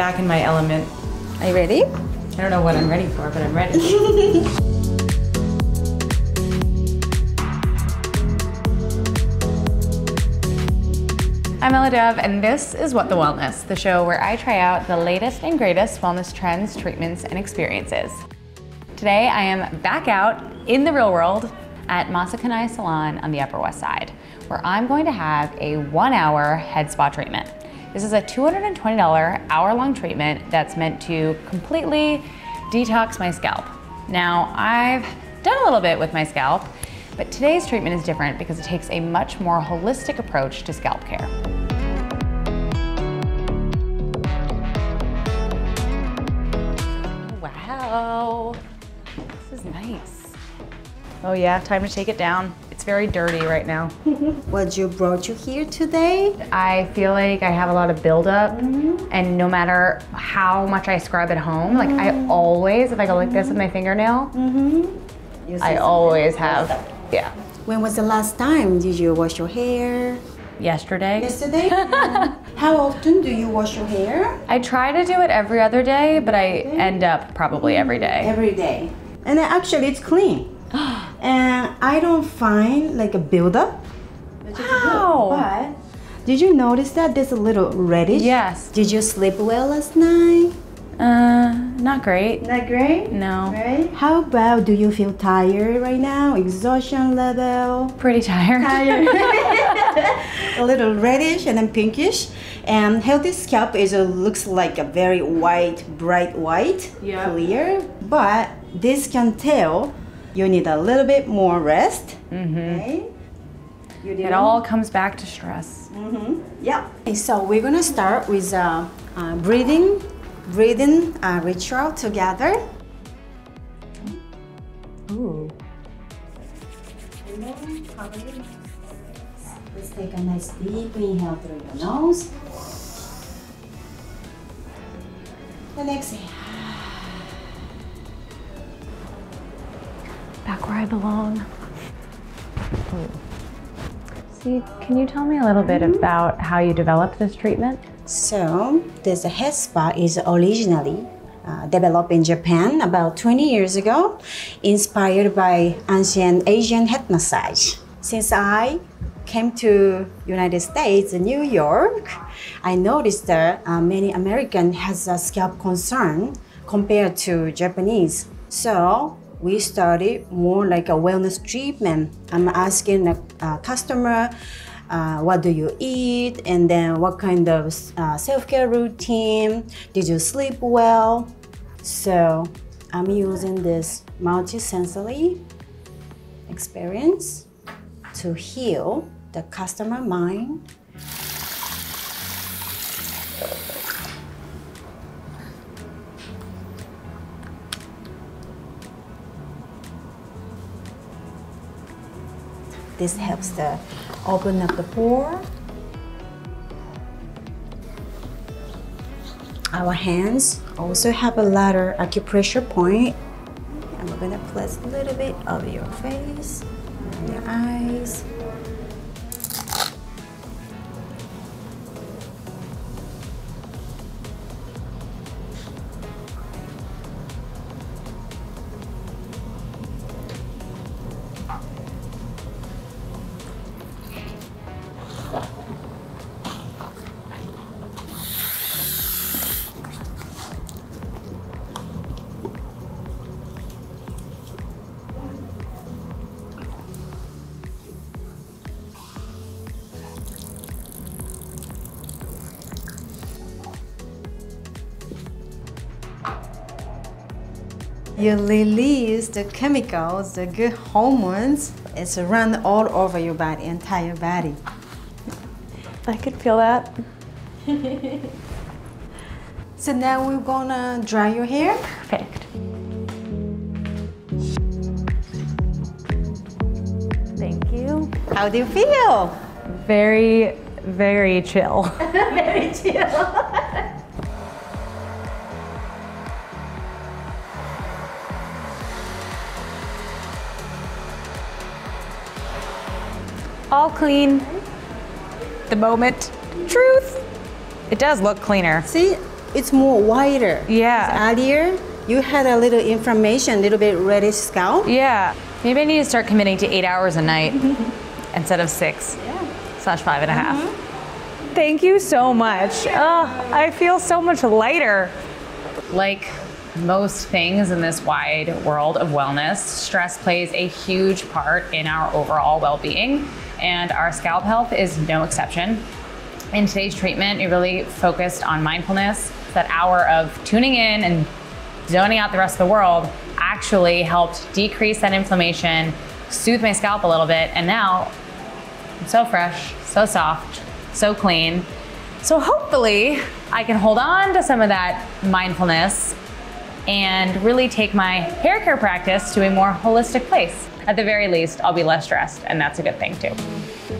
back in my element. Are you ready? I don't know what I'm ready for, but I'm ready. I'm Ella Dove, and this is What the Wellness, the show where I try out the latest and greatest wellness trends, treatments, and experiences. Today, I am back out in the real world at Masa Kanai Salon on the Upper West Side, where I'm going to have a one hour head spa treatment. This is a $220 hour long treatment that's meant to completely detox my scalp. Now, I've done a little bit with my scalp, but today's treatment is different because it takes a much more holistic approach to scalp care. Wow, this is nice. Oh yeah, time to take it down. It's very dirty right now. What you brought you here today? I feel like I have a lot of buildup, mm-hmm. and no matter how much I scrub at home, like I mm-hmm. always, if I go like this with my fingernail, mm-hmm. You I always have, yeah. When was the last time did you wash your hair? Yesterday, Yesterday? How often do you wash your hair? I try to do it every other day, but I end up probably every day. Every day. And then actually it's clean. and I don't find like a buildup. Wow. But did you notice that there's a little reddish? Yes. Did you sleep well last night? Uh, not great. Not great? No. Right? How about do you feel tired right now? Exhaustion level? Pretty tired. Tired. a little reddish and then pinkish. And healthy scalp is a, looks like a very white, bright white, Yeah. clear. But this can tell you need a little bit more rest. Mm-hmm. You It all comes back to stress. yeah. Okay, so we're gonna start with uh, uh, breathing, breathing uh, ritual together. Ooh. Let's take a nice deep inhale through your nose. And exhale. I belong. See, can you tell me a little bit about how you developed this treatment? So, this head spa is originally uh, developed in Japan about 20 years ago, inspired by ancient Asian head massage. Since I came to United States, New York, I noticed that uh, many American has a scalp concern compared to Japanese. So we started more like a wellness treatment. I'm asking a, uh, customer, uh, what do you eat, and then what kind of uh, self-care routine? Did you sleep well? So I'm using this multi-sensory experience to heal the customer mind. This helps to open up the pore. Our hands also have a ladder acupressure point. And we're gonna place a little bit of your face, your eyes. You release the chemicals, the good hormones. It's run all over your body, entire body. I could feel that. So now we're gonna dry your hair. Perfect. Thank you. How do you feel? Very, very chill. Very chill. All clean. The moment. Truth. It does look cleaner. See, it's more wider. Yeah. Earlier, you had a little inflammation, a little bit reddish scalp. Yeah. Maybe I need to start committing to eight hours a night instead of six yeah. slash five and a half. Uh-huh. Thank you so much. Oh, I feel so much lighter. Like most things in this wide world of wellness, stress plays a huge part in our overall well being, and our scalp health is no exception. In today's treatment, it really focused on mindfulness. That hour of tuning in and zoning out the rest of the world actually helped decrease that inflammation, soothe my scalp a little bit, and now I'm so fresh, so soft, so clean. So hopefully, I can hold on to some of that mindfulness and really take my hair care practice to a more holistic place. At the very least, I'll be less stressed, and that's a good thing too.